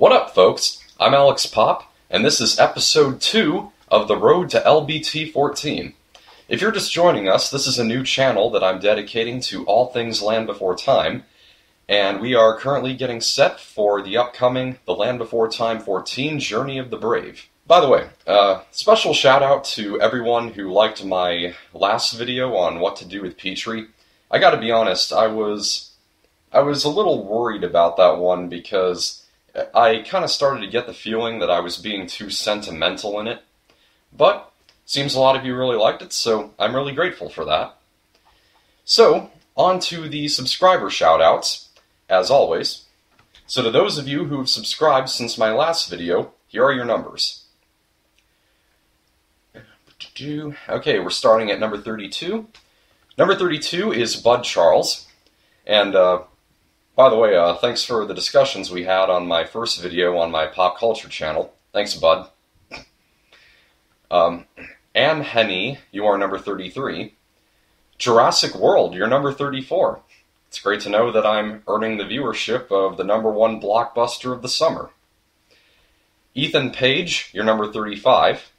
What up, folks? I'm Alex Pop, and this is episode 2 of The Road to LBT 14. If you're just joining us, this is a new channel that I'm dedicating to all things Land Before Time, and we are currently getting set for the upcoming The Land Before Time 14 Journey of the Brave. By the way, uh, special shout out to everyone who liked my last video on what to do with Petrie. I gotta be honest, I was I was a little worried about that one because I kind of started to get the feeling that I was being too sentimental in it. But seems a lot of you really liked it, so I'm really grateful for that. So, on to the subscriber shoutouts, as always. So to those of you who have subscribed since my last video, here are your numbers. Okay, we're starting at number 32. Number 32 is Bud Charles. And uh, by the way, uh, thanks for the discussions we had on my first video on my pop culture channel. Thanks, Bud. Um, Henny, you are number 33. Jurassic World, you're number 34. It's great to know that I'm earning the viewership of the number one blockbuster of the summer. Ethan Page, you're number 35.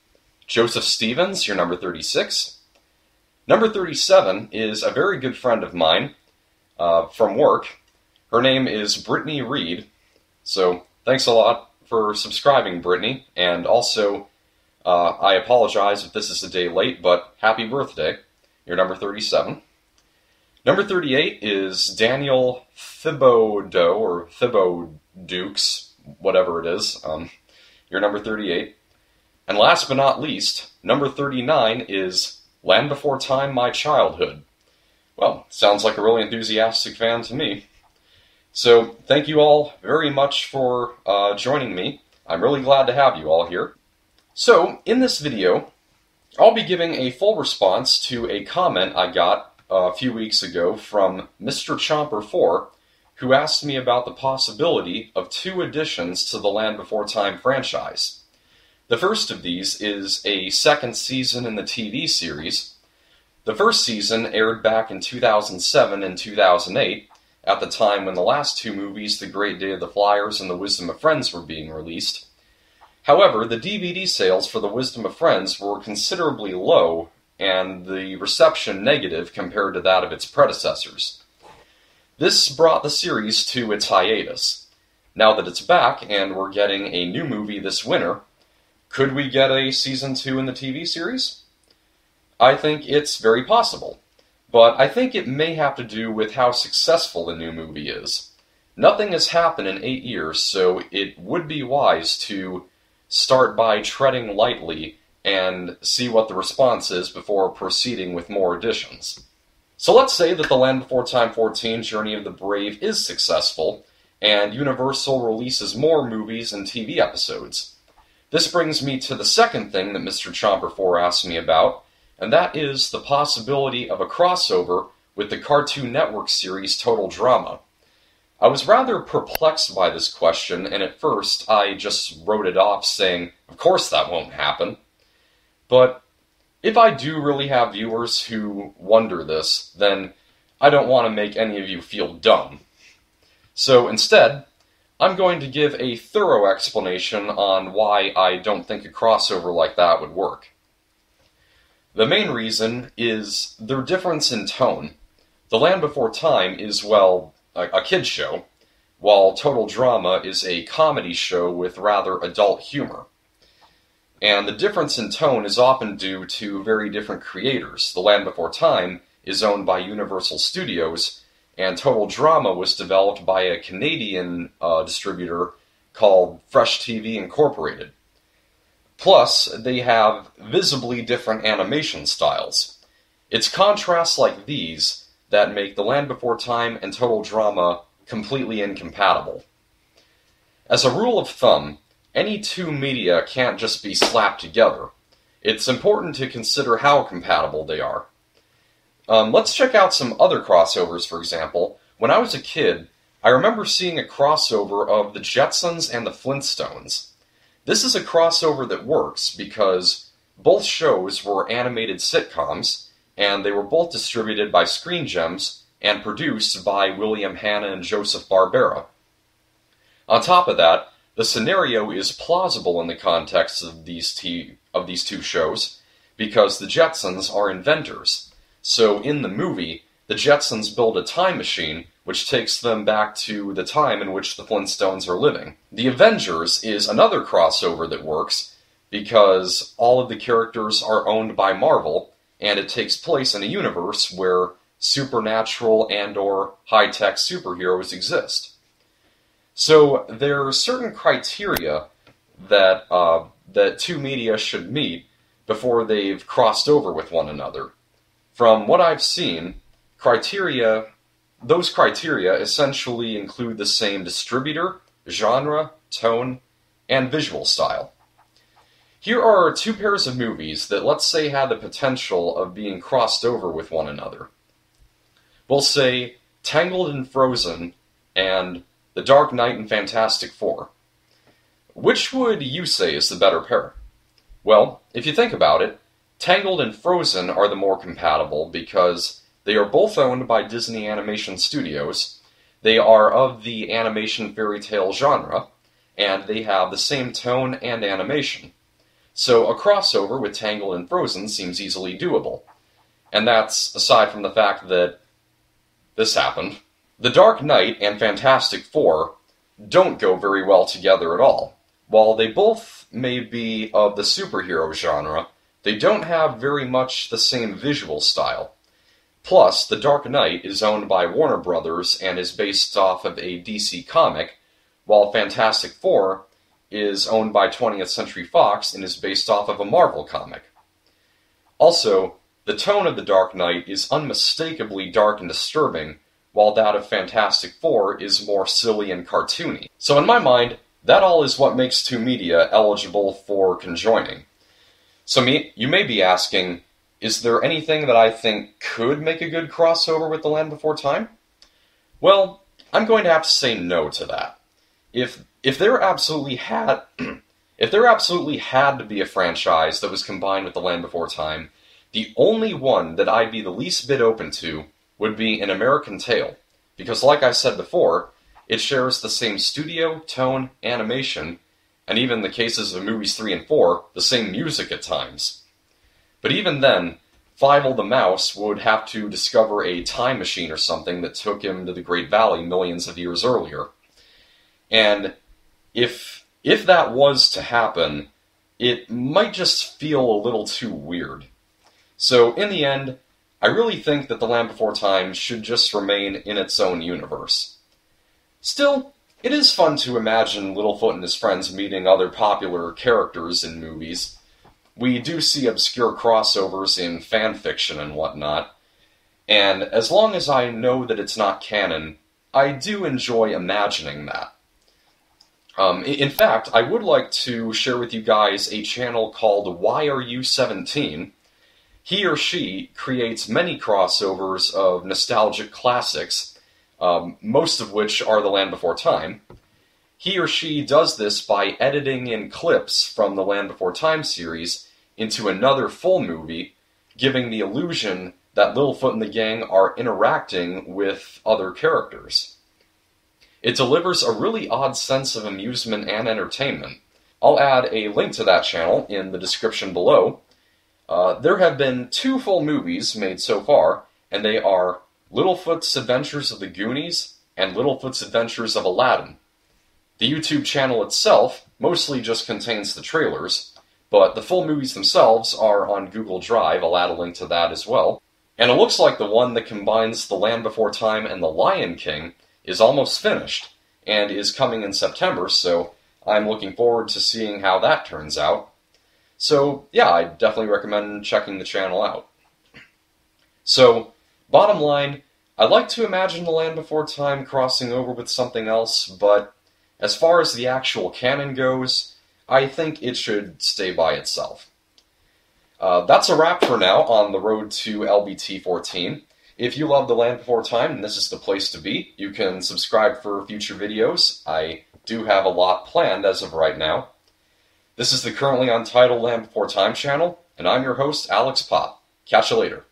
Joseph Stevens, you're number 36. Number 37 is a very good friend of mine uh, from work. Her name is Brittany Reed. So thanks a lot for subscribing, Brittany. And also, uh, I apologize if this is a day late, but happy birthday. You're number 37. Number 38 is Daniel Thibodeau, or Thibodukes, whatever it is. Um, you're number 38. And last but not least, number 39 is Land Before Time, My Childhood. Well, sounds like a really enthusiastic fan to me. So, thank you all very much for uh, joining me. I'm really glad to have you all here. So, in this video, I'll be giving a full response to a comment I got a few weeks ago from Mr. Chomper4, who asked me about the possibility of two additions to the Land Before Time franchise. The first of these is a second season in the TV series. The first season aired back in 2007 and 2008, at the time when the last two movies, The Great Day of the Flyers and The Wisdom of Friends, were being released. However, the DVD sales for The Wisdom of Friends were considerably low, and the reception negative compared to that of its predecessors. This brought the series to its hiatus. Now that it's back and we're getting a new movie this winter, could we get a season two in the TV series? I think it's very possible, but I think it may have to do with how successful the new movie is. Nothing has happened in eight years, so it would be wise to start by treading lightly and see what the response is before proceeding with more additions. So let's say that The Land Before Time 14 Journey of the Brave is successful, and Universal releases more movies and TV episodes. This brings me to the second thing that Mr. Chomper4 asked me about, and that is the possibility of a crossover with the Cartoon Network series Total Drama. I was rather perplexed by this question, and at first I just wrote it off saying, of course that won't happen. But if I do really have viewers who wonder this, then I don't want to make any of you feel dumb. So instead, I'm going to give a thorough explanation on why I don't think a crossover like that would work. The main reason is their difference in tone. The Land Before Time is, well, a, a kid's show, while Total Drama is a comedy show with rather adult humor. And the difference in tone is often due to very different creators. The Land Before Time is owned by Universal Studios, and Total Drama was developed by a Canadian uh, distributor called Fresh TV Incorporated. Plus, they have visibly different animation styles. It's contrasts like these that make The Land Before Time and Total Drama completely incompatible. As a rule of thumb, any two media can't just be slapped together. It's important to consider how compatible they are. Um, let's check out some other crossovers, for example. When I was a kid, I remember seeing a crossover of the Jetsons and the Flintstones. This is a crossover that works because both shows were animated sitcoms, and they were both distributed by Screen Gems and produced by William Hanna and Joseph Barbera. On top of that, the scenario is plausible in the context of these, t- of these two shows because the Jetsons are inventors. So in the movie, the Jetsons build a time machine which takes them back to the time in which the Flintstones are living. The Avengers is another crossover that works because all of the characters are owned by Marvel and it takes place in a universe where supernatural and or high-tech superheroes exist. So there are certain criteria that uh, that two media should meet before they've crossed over with one another. From what I've seen, criteria those criteria essentially include the same distributor, genre, tone, and visual style. Here are two pairs of movies that let's say had the potential of being crossed over with one another. We'll say Tangled and Frozen and The Dark Knight and Fantastic Four. Which would you say is the better pair? Well, if you think about it, Tangled and Frozen are the more compatible because they are both owned by Disney Animation Studios. They are of the animation fairy tale genre, and they have the same tone and animation. So a crossover with Tangled and Frozen seems easily doable. And that's aside from the fact that this happened. The Dark Knight and Fantastic Four don't go very well together at all. While they both may be of the superhero genre, they don't have very much the same visual style. Plus, The Dark Knight is owned by Warner Brothers and is based off of a DC comic, while Fantastic Four is owned by 20th Century Fox and is based off of a Marvel comic. Also, the tone of The Dark Knight is unmistakably dark and disturbing, while that of Fantastic Four is more silly and cartoony. So, in my mind, that all is what makes two media eligible for conjoining. So, me, you may be asking, is there anything that I think could make a good crossover with The Land Before Time? Well, I'm going to have to say no to that. If if there absolutely had if there absolutely had to be a franchise that was combined with The Land Before Time, the only one that I'd be the least bit open to would be An American Tail, because like I said before, it shares the same studio, tone, animation, and even the cases of movies 3 and 4, the same music at times. But even then, Fievel the Mouse would have to discover a time machine or something that took him to the Great Valley millions of years earlier. And if if that was to happen, it might just feel a little too weird. So in the end, I really think that The Land Before Time should just remain in its own universe. Still, it is fun to imagine Littlefoot and his friends meeting other popular characters in movies, we do see obscure crossovers in fan fiction and whatnot, and as long as I know that it's not canon, I do enjoy imagining that. Um, in fact, I would like to share with you guys a channel called Why Are You 17. He or she creates many crossovers of nostalgic classics, um, most of which are The Land Before Time. He or she does this by editing in clips from the Land Before Time series into another full movie, giving the illusion that Littlefoot and the gang are interacting with other characters. It delivers a really odd sense of amusement and entertainment. I'll add a link to that channel in the description below. Uh, there have been two full movies made so far, and they are Littlefoot's Adventures of the Goonies and Littlefoot's Adventures of Aladdin. The YouTube channel itself mostly just contains the trailers, but the full movies themselves are on Google Drive. I'll add a link to that as well. And it looks like the one that combines The Land Before Time and The Lion King is almost finished and is coming in September, so I'm looking forward to seeing how that turns out. So, yeah, I definitely recommend checking the channel out. So, bottom line, I like to imagine The Land Before Time crossing over with something else, but as far as the actual canon goes, I think it should stay by itself. Uh, that's a wrap for now on the road to LBT 14. If you love The Land Before Time, this is the place to be. You can subscribe for future videos. I do have a lot planned as of right now. This is the currently untitled Land Before Time channel, and I'm your host, Alex Pop. Catch you later.